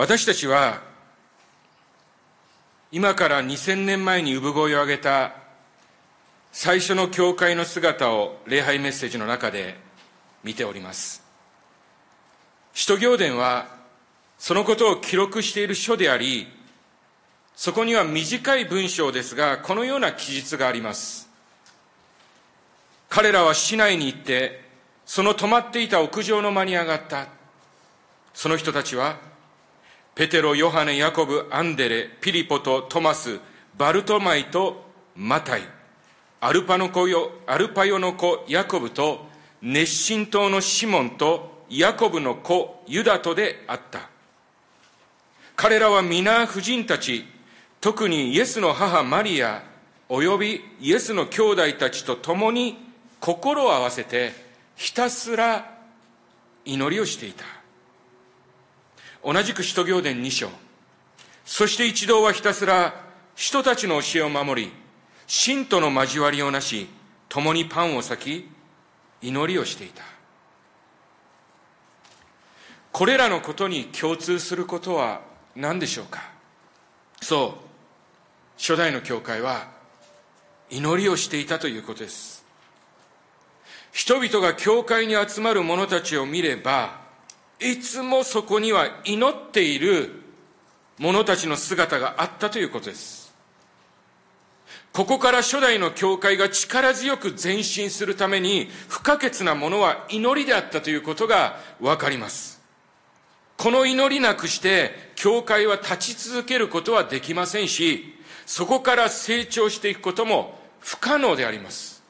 私たちは今から2000年前に産声を上げた最初の教会の姿を礼拝メッセージの中で見ております。使徒行伝はそのことを記録している書でありそこには短い文章ですがこのような記述があります。彼らは市内に行ってその泊まっていた屋上の間に上がった。その人たちはペテロ、ヨハネ、ヤコブ、アンデレ、ピリポとトマス、バルトロマイとマタイ、アルパの子よ、アルパヨの子ヤコブと熱心党のシモンとヤコブの子ユダとであった。彼らは皆婦人たち、特にイエスの母マリア、およびイエスの兄弟たちと共に心を合わせてひたすら祈りをしていた。同じく使徒行伝2章。そして一同はひたすら人たちの教えを守り、信徒の交わりをなし、共にパンを裂き、祈りをしていた。これらのことに共通することは何でしょうか？そう、初代の教会は祈りをしていたということです。人々が教会に集まる者たちを見れば、いつもそこには祈っている者たちの姿があったということです。ここから初代の教会が力強く前進するために不可欠なものは祈りであったということがわかります。この祈りなくして教会は立ち続けることはできませんし、そこから成長していくことも不可能であります。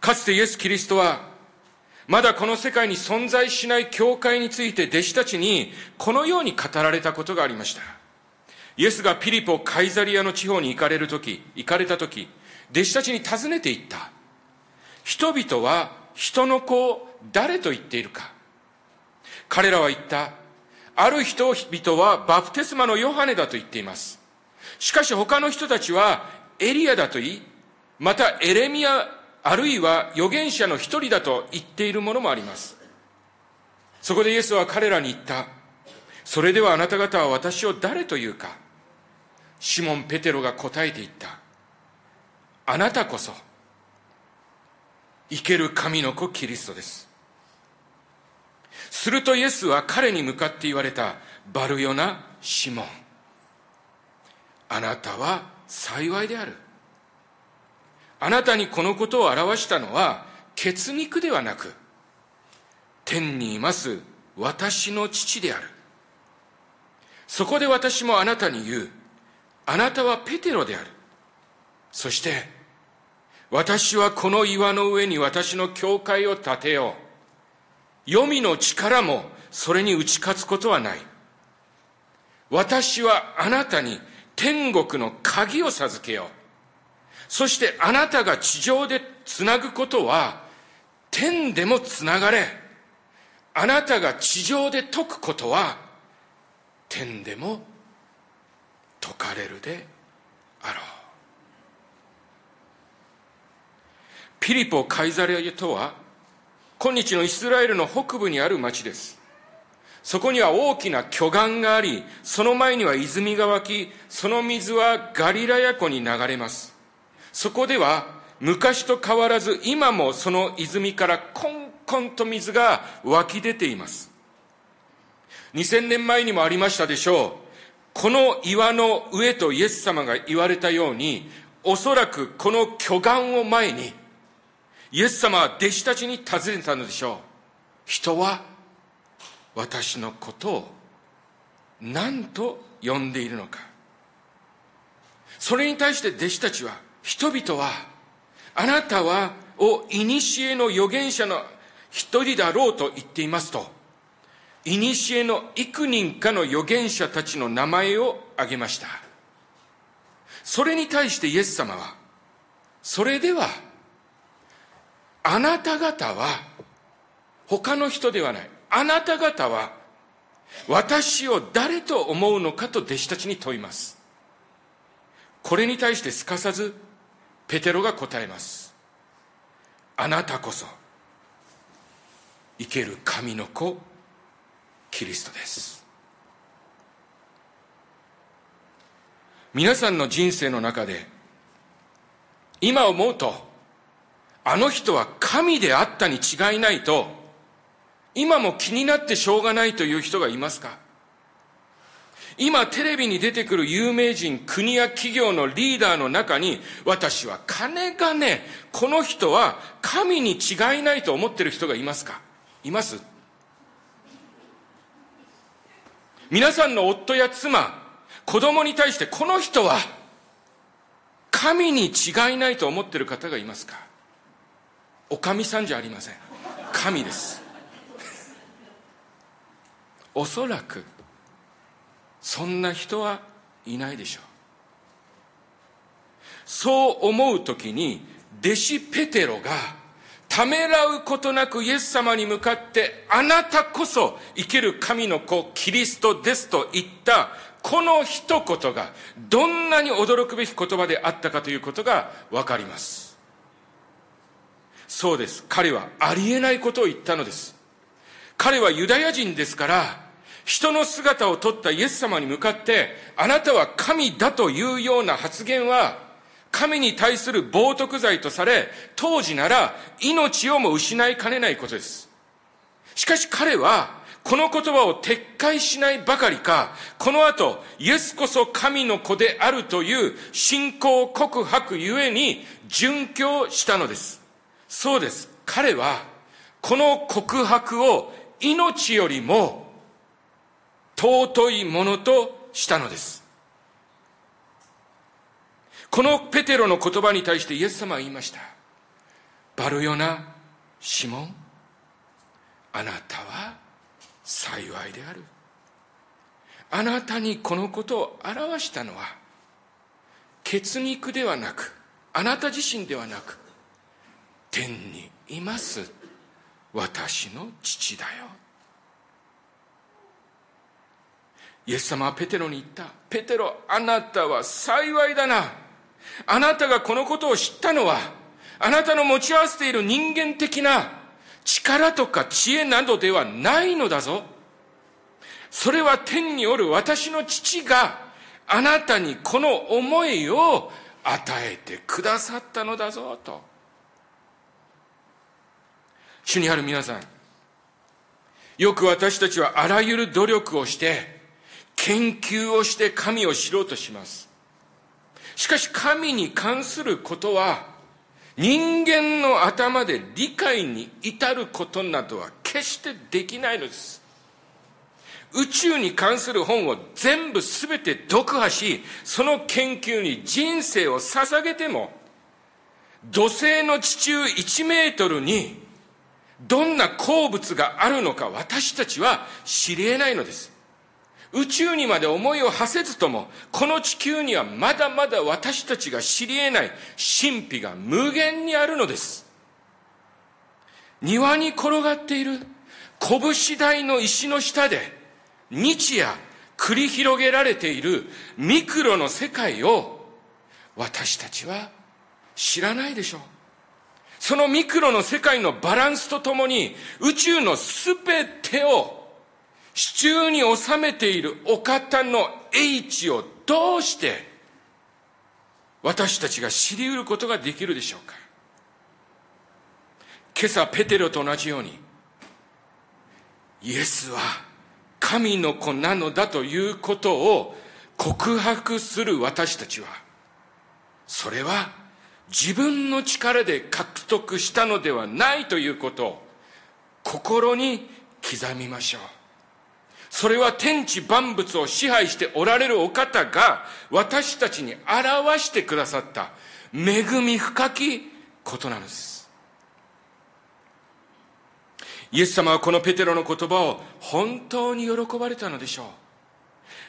かつてイエス・キリストはまだこの世界に存在しない教会について弟子たちにこのように語られたことがありました。イエスがピリポ・カイザリアの地方に行かれるとき、行かれたとき、弟子たちに尋ねていった。人々は人の子を誰と言っているか。彼らは言った。ある人々はバプテスマのヨハネだと言っています。しかし他の人たちはエリアだと言い、またエレミアあるいは預言者の一人だと言っているものもあります。そこでイエスは彼らに言った。それではあなた方は私を誰というか。シモン・ペテロが答えて言った。あなたこそ、生ける神の子キリストです。するとイエスは彼に向かって言われた。バルヨナ・シモン。あなたは幸いである。あなたにこのことを表したのは血肉ではなく天にいます私の父である。そこで私もあなたに言う。あなたはペテロである。そして私はこの岩の上に私の教会を建てよう。黄泉の力もそれに打ち勝つことはない。私はあなたに天国の鍵を授けよう。そしてあなたが地上でつなぐことは天でもつながれ。あなたが地上で解くことは天でも解かれるであろう。ピリポ・カイザレアとは今日のイスラエルの北部にある町です。そこには大きな巨岩がありその前には泉が湧きその水はガリラヤ湖に流れます。そこでは昔と変わらず今もその泉からコンコンと水が湧き出ています。2000年前にもありましたでしょう。この岩の上とイエス様が言われたように、おそらくこの巨岩を前に、イエス様は弟子たちに尋ねたのでしょう。人は私のことを何と呼んでいるのか。それに対して弟子たちは、人々は、あなたは、を、いにしえの預言者の一人だろうと言っていますと、いにしえの幾人かの預言者たちの名前を挙げました。それに対してイエス様は、それでは、あなた方は、他の人ではない。あなた方は、私を誰と思うのかと弟子たちに問います。これに対してすかさず、ペテロが答えます。あなたこそ生ける神の子キリストです。皆さんの人生の中で今思うとあの人は神であったに違いないと今も気になってしょうがないという人がいますか？今テレビに出てくる有名人、国や企業のリーダーの中に、私は金がね、この人は神に違いないと思ってる人がいますか？います？皆さんの夫や妻、子供に対してこの人は神に違いないと思ってる方がいますか？おかみさんじゃありません。神です。おそらくそんな人はいないでしょう。そう思う時に弟子ペテロがためらうことなくイエス様に向かってあなたこそ生ける神の子キリストですと言ったこの一言がどんなに驚くべき言葉であったかということがわかります。そうです。彼はありえないことを言ったのです。彼はユダヤ人ですから人の姿をとったイエス様に向かって、あなたは神だというような発言は、神に対する冒涜罪とされ、当時なら命をも失いかねないことです。しかし彼は、この言葉を撤回しないばかりか、この後、イエスこそ神の子であるという信仰告白ゆえに殉教したのです。そうです。彼は、この告白を命よりも尊いものとしたのです。このペテロの言葉に対してイエス様は言いました。バルヨナ、シモン、あなたは幸いである。あなたにこのことを表したのは、血肉ではなく、あなた自身ではなく、天にいます私の父だよ。イエス様はペテロに言った。ペテロ、あなたは幸いだな。あなたがこのことを知ったのは、あなたの持ち合わせている人間的な力とか知恵などではないのだぞ。それは天におる私の父があなたにこの思いを与えてくださったのだぞと。主にある皆さん、よく私たちはあらゆる努力をして、研究をして神を知ろうとします。しかし神に関することは人間の頭で理解に至ることなどは決してできないのです。宇宙に関する本を全部全て読破し、その研究に人生を捧げても、土星の地中1メートルにどんな鉱物があるのか私たちは知り得ないのです。宇宙にまで思いを馳せずとも、この地球にはまだまだ私たちが知り得ない神秘が無限にあるのです。庭に転がっている拳台の石の下で日夜繰り広げられているミクロの世界を私たちは知らないでしょう。そのミクロの世界のバランスとともに宇宙のすべてを地中に収めているお方の英知をどうして私たちが知り得ることができるでしょうか。今朝ペテロと同じようにイエスは神の子なのだということを告白する私たちはそれは自分の力で獲得したのではないということを心に刻みましょう。それは天地万物を支配しておられるお方が私たちに表してくださった恵み深きことなのです。イエス様はこのペテロの言葉を本当に喜ばれたのでしょう。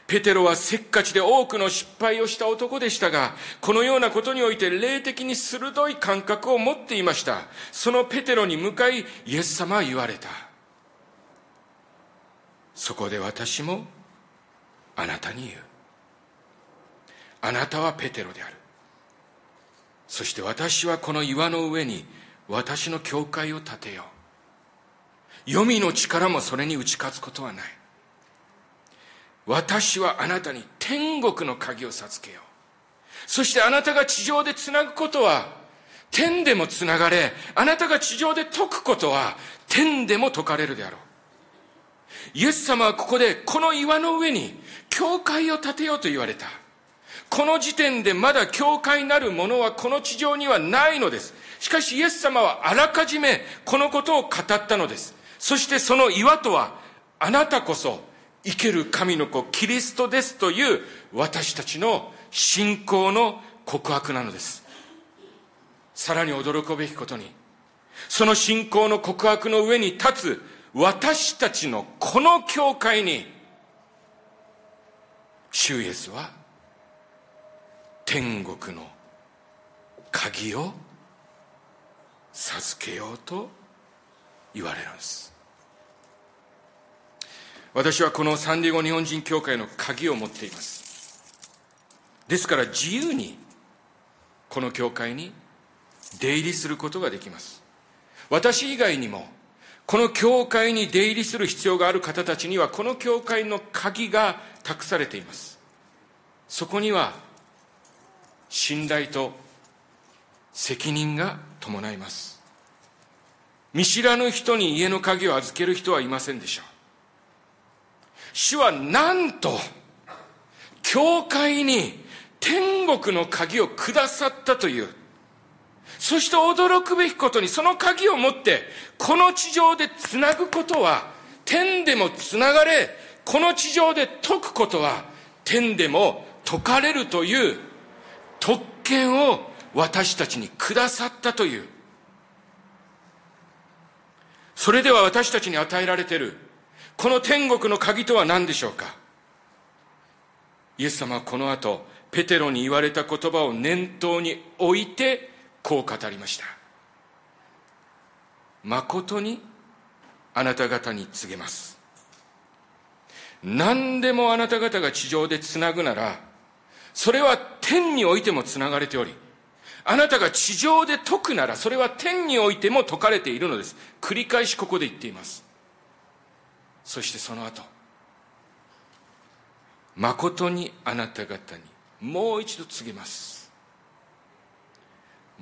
ペテロはせっかちで多くの失敗をした男でしたが、このようなことにおいて霊的に鋭い感覚を持っていました。そのペテロに向かい、イエス様は言われた。そこで私もあなたに言うあなたはペテロであるそして私はこの岩の上に私の教会を建てよう黄泉の力もそれに打ち勝つことはない私はあなたに天国の鍵を授けよう。そしてあなたが地上でつなぐことは、天でもつながれ、あなたが地上で解くことは、天でも解かれるであろう。イエス様はここで、この岩の上に、教会を建てようと言われた。この時点でまだ教会なるものはこの地上にはないのです。しかしイエス様はあらかじめこのことを語ったのです。そしてその岩とは、あなたこそ生ける神の子キリストですという私たちの信仰の告白なのです。さらに驚くべきことに、その信仰の告白の上に立つ私たちのこの教会に、主イエスは天国の鍵を授けようと言われるんです。私はこのサンディエゴ日本人協会の鍵を持っています。ですから自由にこの教会に出入りすることができます。私以外にもこの教会に出入りする必要がある方たちにはこの教会の鍵が託されています。そこには信頼と責任が伴います。見知らぬ人に家の鍵を預ける人はいませんでした主はなんと教会に天国の鍵をくださったというそして驚くべきことにその鍵を持ってこの地上でつなぐことは天でもつながれこの地上で解くことは天でも解かれるという特権を私たちにくださったという。それでは私たちに与えられている、この天国の鍵とは何でしょうか？イエス様はこの後、ペテロに言われた言葉を念頭に置いて、こう語りました。誠にあなた方に告げます。何でもあなた方が地上でつなぐなら、それは天においてもつながれており、あなたが地上で解くなら、それは天においても解かれているのです。繰り返しここで言っています。そしてその後、誠にあなた方にもう一度告げます。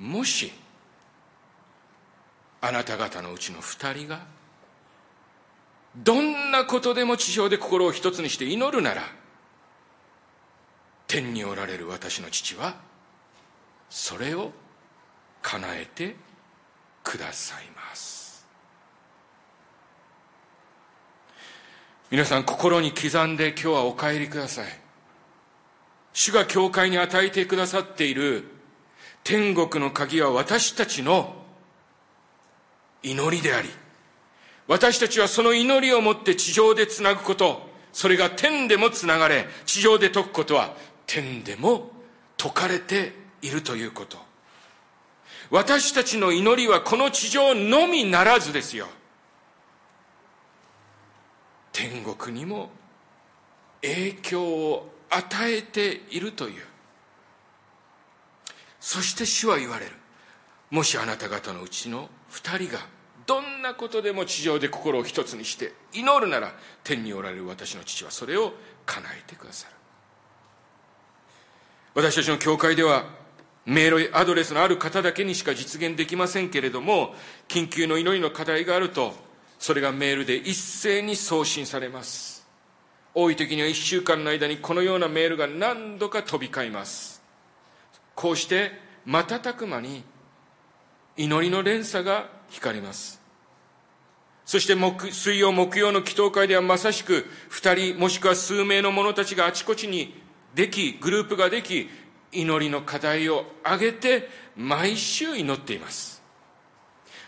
もし、あなた方のうちの二人が、どんなことでも地上で心を一つにして祈るなら、天におられる私の父はそれを叶えてくださいます。皆さん心に刻んで今日はお帰りください。主が教会に与えてくださっている天国の鍵は私たちの祈りであり私たちはその祈りをもって地上でつなぐことそれが天でもつながれ地上で解くことは天でも説かれているということ。私たちの祈りはこの地上のみならずですよ。天国にも影響を与えているという。そして主は言われる。もしあなた方のうちの二人がどんなことでも地上で心を一つにして祈るなら天におられる私の父はそれを叶えてくださる。私たちの教会ではメールアドレスのある方だけにしか実現できませんけれども緊急の祈りの課題があるとそれがメールで一斉に送信されます多い時には1週間の間にこのようなメールが何度か飛び交いますこうして瞬く間に祈りの連鎖が光りますそして木水曜木曜の祈祷会ではまさしく2人もしくは数名の者たちがあちこちにでき、グループができ、祈りの課題を挙げて毎週祈っています。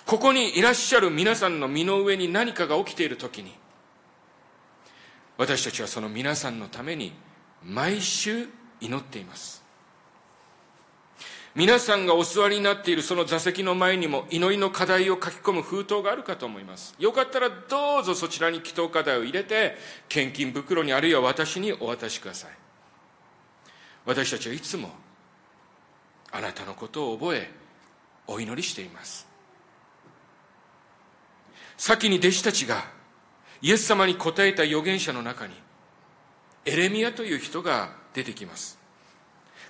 ここにいらっしゃる皆さんの身の上に何かが起きているときに、私たちはその皆さんのために毎週祈っています。皆さんがお座りになっているその座席の前にも祈りの課題を書き込む封筒があるかと思います。よかったらどうぞそちらに祈祷課題を入れて、献金袋にあるいは私にお渡しください。私たちはいつもあなたのことを覚えお祈りしています先に弟子たちがイエス様に答えた預言者の中にエレミアという人が出てきます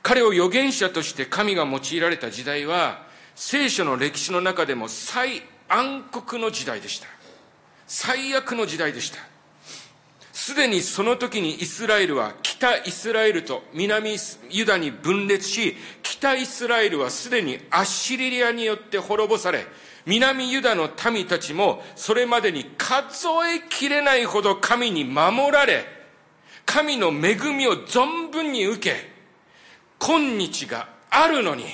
彼を預言者として神が用いられた時代は聖書の歴史の中でも最暗黒の時代でした。最悪の時代でした。すでにその時にイスラエルは北イスラエルと南ユダに分裂し北イスラエルはすでにアッシリリアによって滅ぼされ南ユダの民たちもそれまでに数えきれないほど神に守られ神の恵みを存分に受け今日があるのに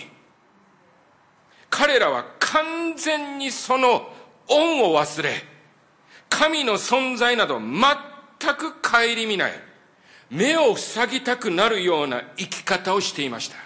彼らは完全にその恩を忘れ神の存在など全く顧みない目を塞ぎたくなるような生き方をしていました。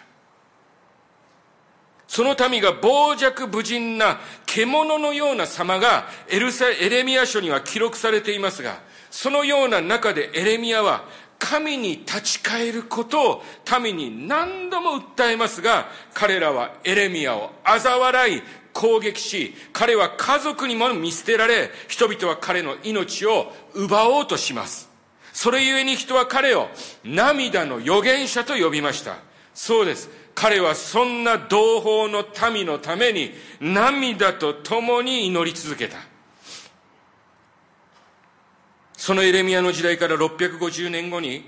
その民が傍若無人な獣のような様がエルサエレミア書には記録されていますがそのような中でエレミアは神に立ち返ることを民に何度も訴えますが彼らはエレミアを嘲笑い攻撃し彼は家族にも見捨てられ人々は彼の命を奪おうとします。それゆえに人は彼を涙の預言者と呼びました。そうです。彼はそんな同胞の民のために涙と共に祈り続けた。そのエレミアの時代から650年後に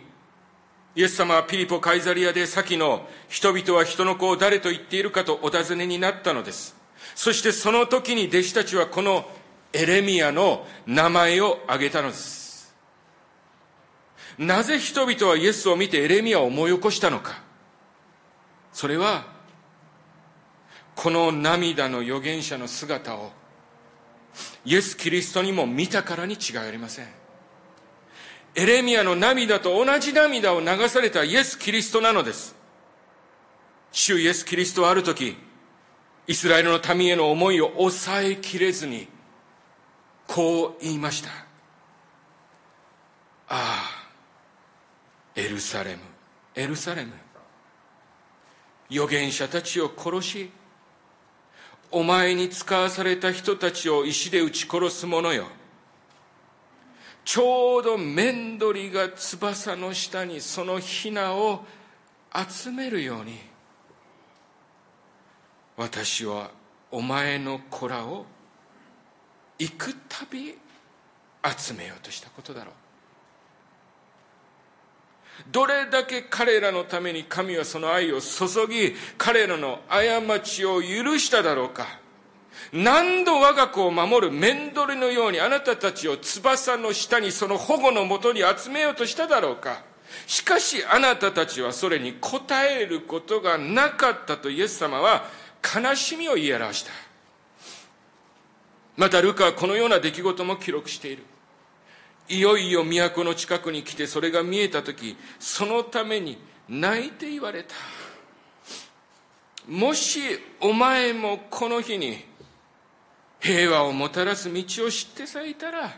イエス様はピリポ・カイザリアで先の人々は人の子を誰と言っているかとお尋ねになったのです。そしてその時に弟子たちはこのエレミアの名前を挙げたのです。なぜ人々はイエスを見てエレミアを思い起こしたのか。それはこの涙の預言者の姿をイエス・キリストにも見たからに違いありません。エレミアの涙と同じ涙を流されたイエス・キリストなのです。主イエス・キリストはある時イスラエルの民への思いを抑えきれずにこう言いました。ああエルサレムエルサレム。預言者たちを殺しお前に使わされた人たちを石で撃ち殺す者よ。ちょうど面取りが翼の下にそのひなを集めるように私はお前の子らを行くたび集めようとしたことだろう。どれだけ彼らのために神はその愛を注ぎ彼らの過ちを許しただろうか。何度我が子を守る面取りのようにあなたたちを翼の下にその保護のもとに集めようとしただろうか。しかしあなたたちはそれに応えることがなかったとイエス様は悲しみを言い表した。またルカはこのような出来事も記録している。いよいよ都の近くに来てそれが見えた時そのために泣いて言われた。もしお前もこの日に平和をもたらす道を知ってさえいたら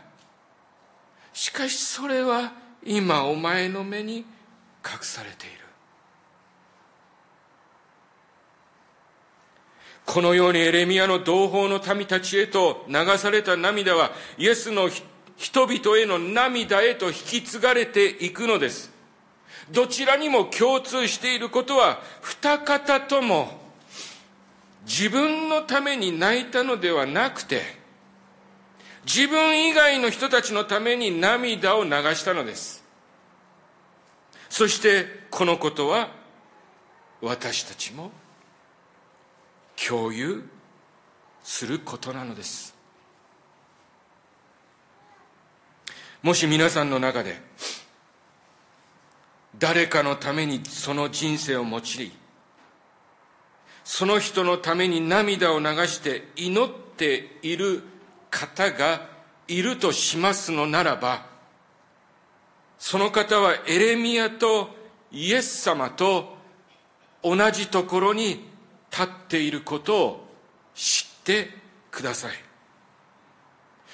しかしそれは今お前の目に隠されている。このようにエレミアの同胞の民たちへと流された涙はイエスの人々への涙へと引き継がれていくのです。どちらにも共通していることは二方とも自分のために泣いたのではなくて自分以外の人たちのために涙を流したのです。そしてこのことは私たちも共有することなのです。もし皆さんの中で誰かのためにその人生を用いその人のために涙を流して祈っている方がいるとしますのならばその方はエレミアとイエス様と同じところに立っていることを知ってください。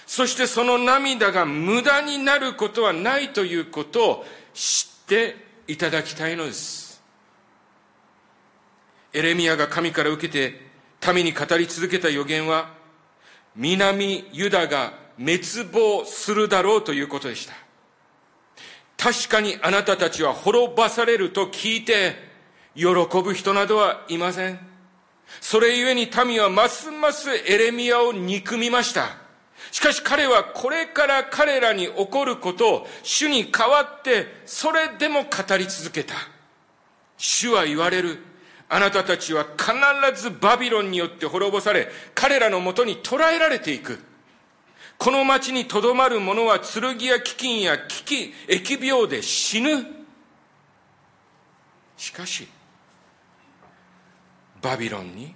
そしてその涙が無駄になることはないということを知っていただきたいのです。エレミアが神から受けて民に語り続けた予言は南ユダが滅亡するだろうということでした確かにあなたたちは滅ばされると聞いて、喜ぶ人などはいません。それゆえに民はますますエレミアを憎みました。しかし彼はこれから彼らに起こることを主に代わってそれでも語り続けた。主は言われる。あなたたちは必ずバビロンによって滅ぼされ、彼らのもとに捕らえられていく。この町にとどまる者は剣や飢饉や危機、疫病で死ぬ。しかし、バビロンに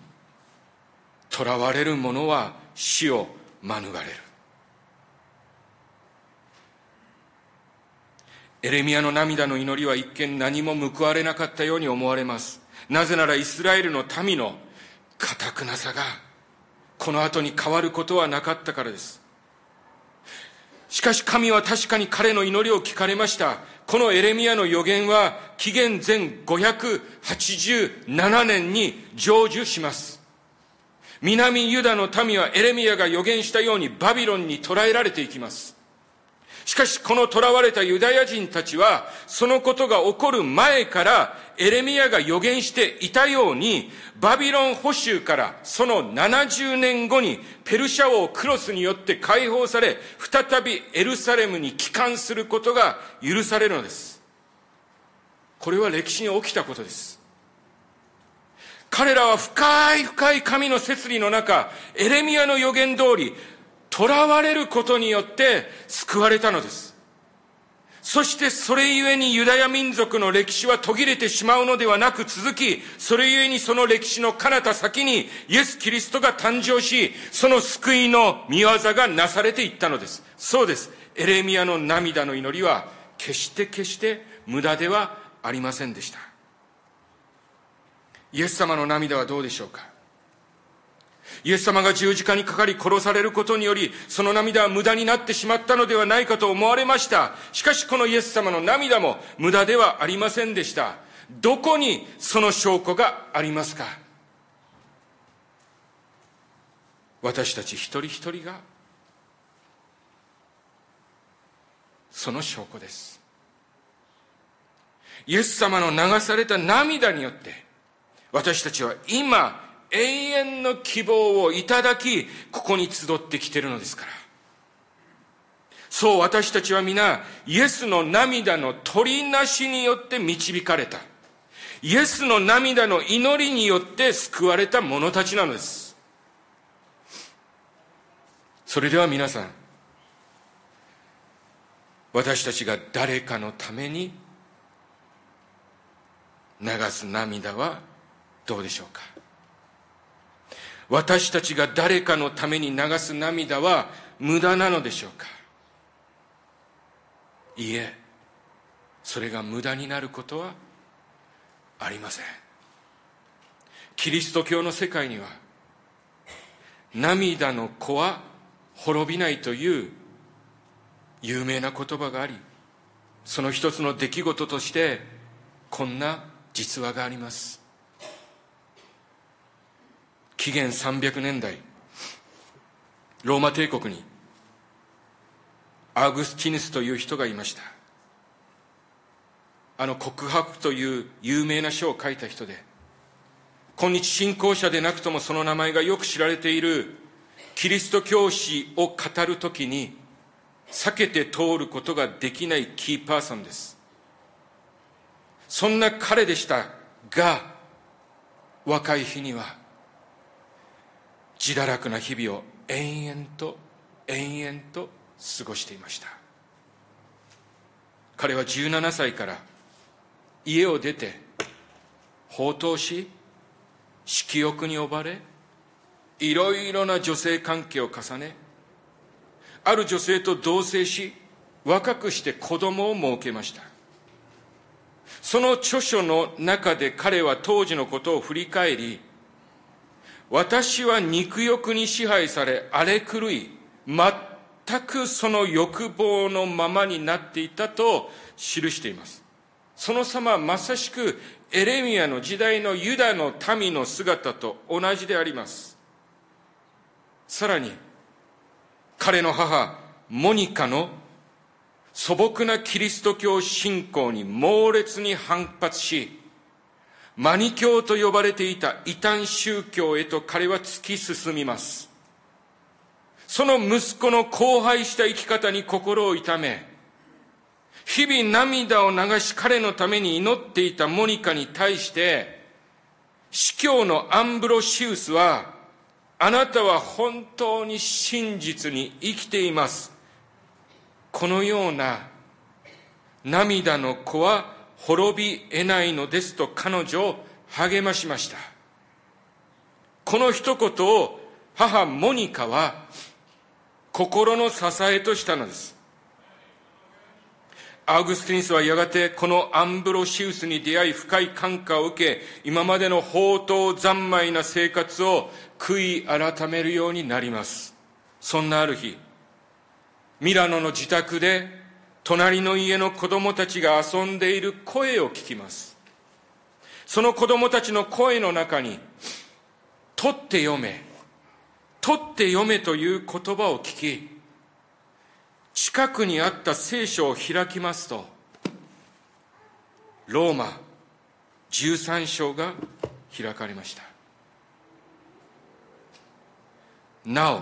囚われる者は死を免れる。エレミアの涙の祈りは一見何も報われなかったように思われます。なぜならイスラエルの民の堅くなさがこの後に変わることはなかったからです。しかし神は確かに彼の祈りを聞かれました。このエレミアの予言は紀元前587年に成就します。南ユダの民はエレミアが予言したようにバビロンに捕らえられていきます。しかしこの囚われたユダヤ人たちは、そのことが起こる前からエレミアが予言していたように、バビロン捕囚からその70年後にペルシャ王クロスによって解放され、再びエルサレムに帰還することが許されるのです。これは歴史に起きたことです。彼らは深い深い神の摂理の中、エレミアの予言通り、囚われることによって救われたのです。そしてそれゆえにユダヤ民族の歴史は途切れてしまうのではなく続き、それゆえにその歴史の彼方先にイエス・キリストが誕生し、その救いの見業がなされていったのです。そうです。エレミアの涙の祈りは決して決して無駄ではありませんでした。イエス様の涙はどうでしょうか？イエス様が十字架にかかり殺されることにより、その涙は無駄になってしまったのではないかと思われました。しかしこのイエス様の涙も無駄ではありませんでした。どこにその証拠がありますか？私たち一人一人がその証拠です。イエス様の流された涙によって、私たちは今、永遠の希望をいただき、ここに集ってきてるのですから。そう私たちは皆、イエスの涙の取りなしによって導かれた。イエスの涙の祈りによって救われた者たちなのです。それでは皆さん、私たちが誰かのために流す涙はどうでしょうか？私たちが誰かのために流す涙は無駄なのでしょうか？いいえそれが無駄になることはありません。キリスト教の世界には涙の子は滅びないという有名な言葉がありその一つの出来事としてこんな実話があります。紀元300年代ローマ帝国にアーグスティヌスという人がいました。あの告白という有名な書を書いた人で今日信仰者でなくともその名前がよく知られているキリスト教師を語るときに避けて通ることができないキーパーソンです。そんな彼でしたが若い日には自堕落な日々を延々と延々と過ごしていました。彼は17歳から家を出て放蕩し色欲に呼ばれいろいろな女性関係を重ねある女性と同棲し若くして子供を設けました。その著書の中で彼は当時のことを振り返り私は肉欲に支配され荒れ狂い全くその欲望のままになっていたと記しています。その様はまさしくエレミアの時代のユダの民の姿と同じであります。さらに彼の母モニカの素朴なキリスト教信仰に猛烈に反発し、マニ教と呼ばれていた異端宗教へと彼は突き進みます。その息子の荒廃した生き方に心を痛め、日々涙を流し彼のために祈っていたモニカに対して、司教のアンブロシウスは、あなたは本当に真実に生きています。このような涙の子は滅び得ないのですと彼女を励ましました。この一言を母モニカは心の支えとしたのです。アウグスティニスはやがてこのアンブロシウスに出会い深い感化を受け、今までの放蕩三昧な生活を悔い改めるようになります。そんなある日、ミラノの自宅で隣の家の子供たちが遊んでいる声を聞きます。その子供たちの声の中に、取って読め、取って読めという言葉を聞き、近くにあった聖書を開きますと、ローマ13章が開かれました。なお、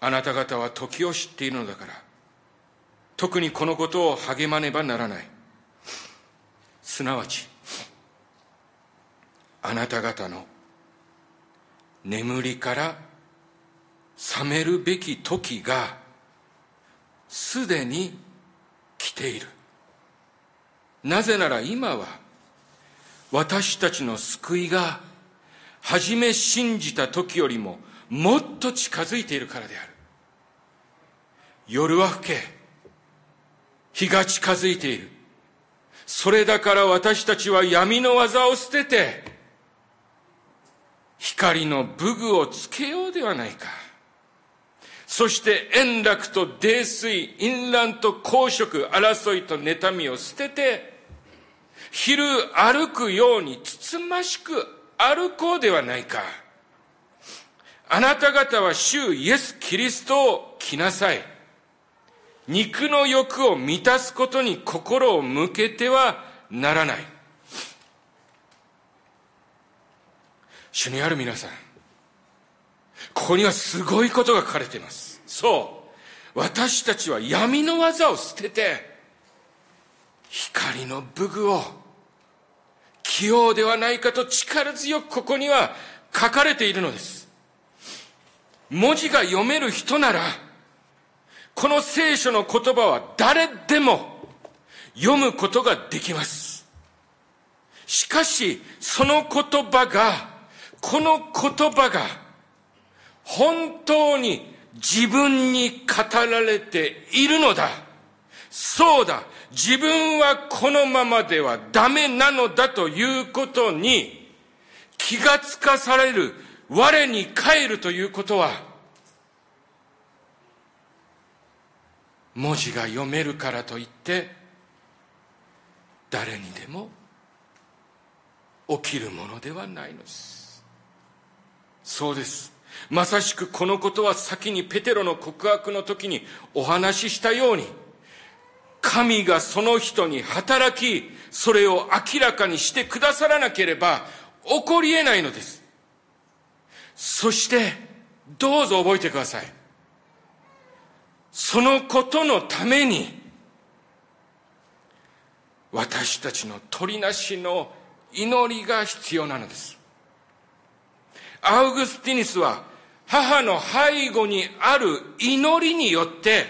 あなた方は時を知っているのだから、特にこのことを励まねばならない。すなわち、あなた方の眠りから覚めるべき時がすでに来ているなぜなら今は私たちの救いが初め信じた時よりももっと近づいているからである夜は更け日が近づいているそれだから私たちは闇の技を捨てて光の武具をつけようではないかそして円楽と泥酔、淫乱と公職、争いと妬みを捨てて、昼歩くようにつつましく歩こうではないか。あなた方は主イエス・キリストを来なさい。肉の欲を満たすことに心を向けてはならない。主にある皆さん。ここにはすごいことが書かれています。そう。私たちは闇の技を捨てて、光の武具を起用ではないかと力強くここには書かれているのです。文字が読める人なら、この聖書の言葉は誰でも読むことができます。しかし、その言葉が、この言葉が、本当に自分に語られているのだ。そうだ。自分はこのままではダメなのだということに気がつかされる我に帰るということは文字が読めるからといって誰にでも起きるものではないのですそうですまさしくこのことは先にペテロの告白の時にお話ししたように、神がその人に働き、それを明らかにしてくださらなければ起こり得ないのです。そして、どうぞ覚えてください。そのことのために、私たちの取りなしの祈りが必要なのです。アウグスティニスは母の背後にある祈りによって、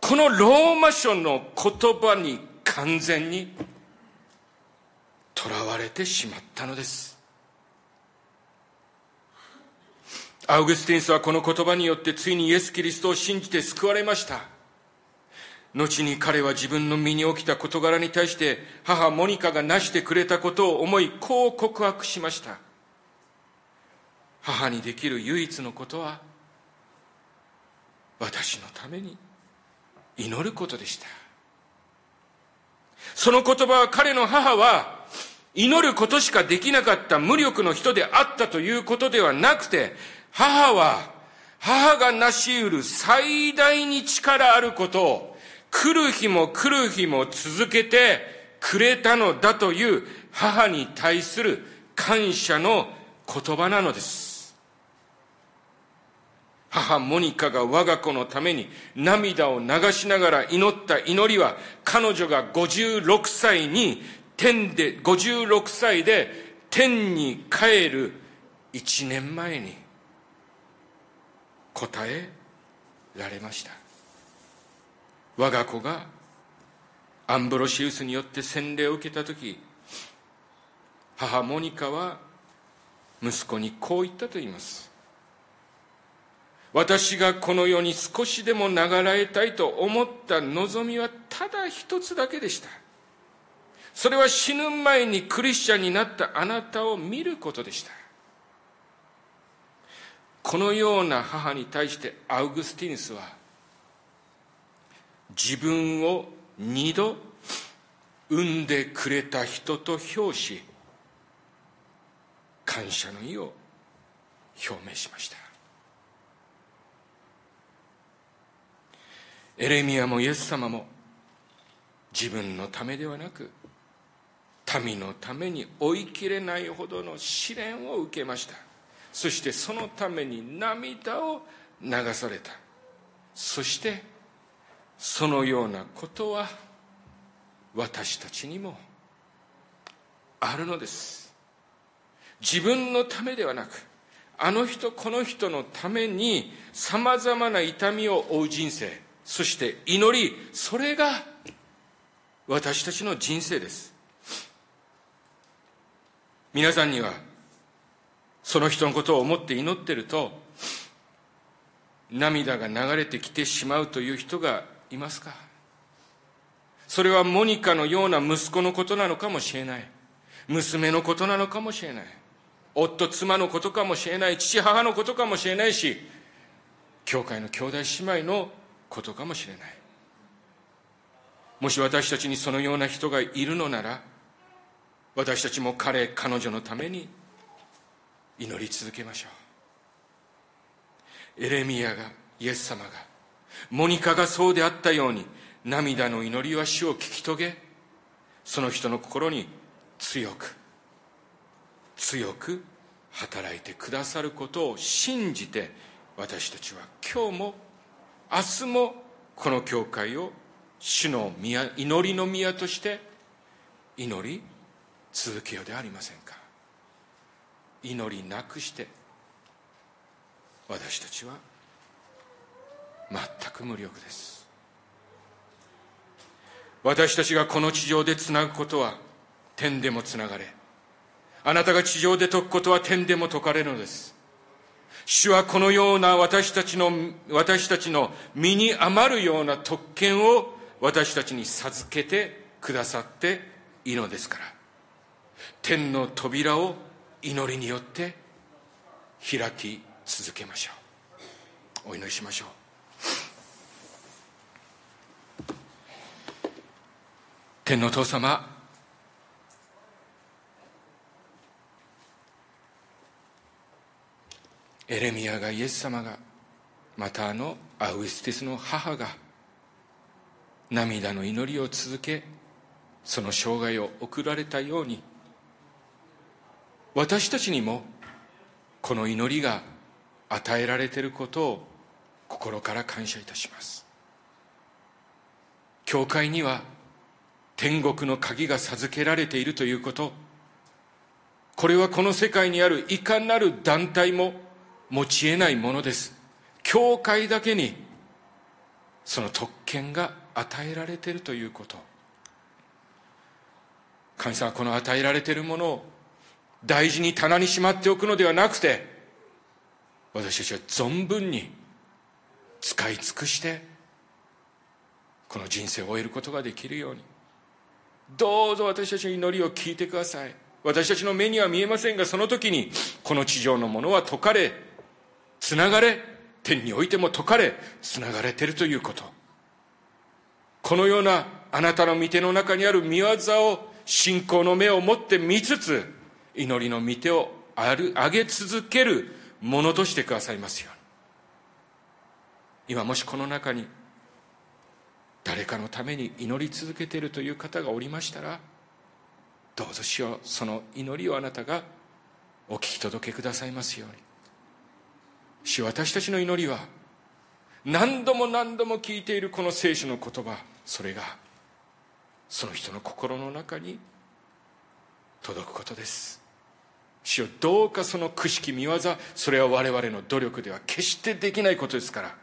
このローマ書の言葉に完全に囚われてしまったのです。アウグスティンスはこの言葉によってついにイエス・キリストを信じて救われました。後に彼は自分の身に起きた事柄に対して母モニカがなしてくれたことを思いこう告白しました。母にできる唯一のことは私のために祈ることでしたその言葉は彼の母は祈ることしかできなかった無力の人であったということではなくて母は母が成し得る最大に力あることを来る日も来る日も続けてくれたのだという母に対する感謝の言葉なのです。母モニカが我が子のために涙を流しながら祈った祈りは彼女が56歳に天で56歳で天に帰る1年前に答えられました我が子がアンブロシウスによって洗礼を受けた時母モニカは息子にこう言ったと言います私がこの世に少しでも流らえたいと思った望みはただ一つだけでした。それは死ぬ前にクリスチャンになったあなたを見ることでした。このような母に対してアウグスティヌスは自分を二度産んでくれた人と評し感謝の意を表明しました。エレミアもイエス様も自分のためではなく民のために追いきれないほどの試練を受けました。そしてそのために涙を流された。そしてそのようなことは私たちにもあるのです。自分のためではなくあの人この人のためにさまざまな痛みを負う人生そして祈りそれが私たちの人生です。皆さんにはその人のことを思って祈ってると涙が流れてきてしまうという人がいますか？それはモニカのような息子のことなのかもしれない。娘のことなのかもしれない。夫妻のことかもしれない。父母のことかもしれないし教会の兄弟姉妹のことかもしれない。もし私たちにそのような人がいるのなら私たちも彼彼女のために祈り続けましょう。エレミアがイエス様がモニカがそうであったように涙の祈りは主を聞き遂げその人の心に強く強く働いてくださることを信じて私たちは今日も明日もこの教会を主の宮祈りの宮として祈り続けようではありませんか。祈りなくして私たちは全く無力です。私たちがこの地上でつなぐことは天でもつながれ。あなたが地上で解くことは天でも解かれるのです。主はこのような私たちの、私たちの身に余るような特権を私たちに授けてくださっているのですから。天の扉を祈りによって開き続けましょう。お祈りしましょう。天の父様、エレミアがイエス様がまたあのアウエスティスの母が涙の祈りを続けその生涯を送られたように私たちにもこの祈りが与えられていることを心から感謝いたします。教会には天国の鍵が授けられているということ。これはこの世界にあるいかなる団体も持ち得ないものです。教会だけにその特権が与えられているということ。神様はこの与えられているものを大事に棚にしまっておくのではなくて私たちは存分に使い尽くしてこの人生を終えることができるように。どうぞ私たちの祈りを聞いてください。私たちの目には見えませんがその時にこの地上のものは解かれつながれ天においても解かれつながれているということ。このようなあなたの御手の中にある見業を信仰の目を持って見つつ祈りの御手を上げ続けるものとしてくださいますように。今もしこの中に誰かのために祈り続けているという方がおりましたらどうぞしようその祈りをあなたがお聞き届けくださいますように。主私たちの祈りは何度も何度も聞いているこの聖書の言葉それがその人の心の中に届くことです。主よどうかそのくしき見業それは我々の努力では決してできないことですから。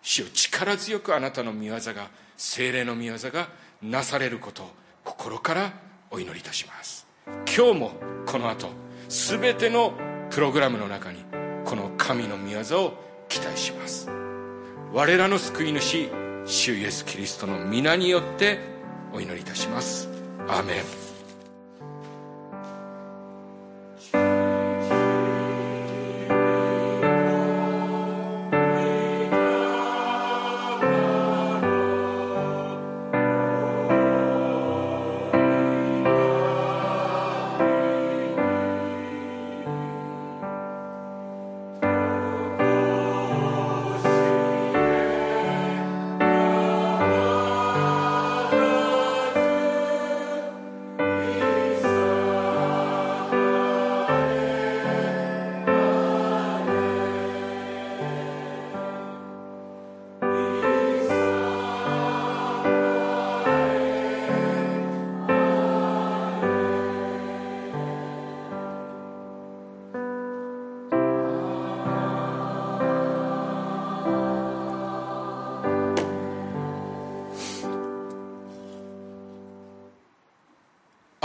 主よ力強くあなたの見業が精霊の見業がなされることを心からお祈りいたします。今日もこの後全てのプログラムの中にこの神の御業を期待します。我らの救い主主イエス・キリストの皆によってお祈りいたします。アーメン。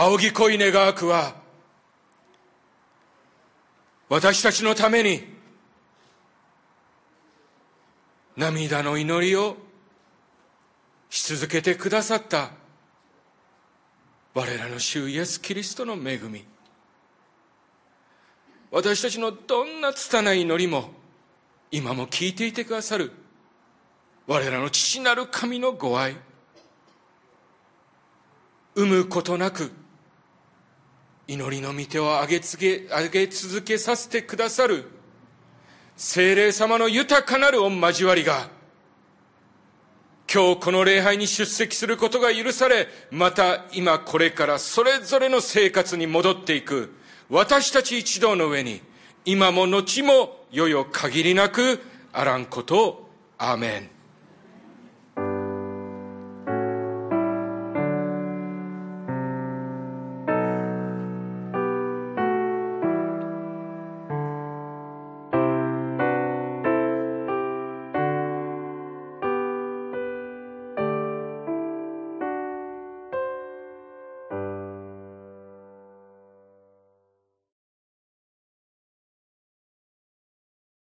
仰ぎ恋願わくは私たちのために涙の祈りをし続けてくださった我らの主イエス・キリストの恵み。私たちのどんな拙い祈りも今も聞いていてくださる我らの父なる神のご愛。生むことなく祈りの御手を上げつげ上げ続けさせてくださる。精霊様の豊かなる御交わりが今日この礼拝に出席することが許されまた今これからそれぞれの生活に戻っていく。私たち一同の上に今も後もよよ限りなくあらんことを。アーメン。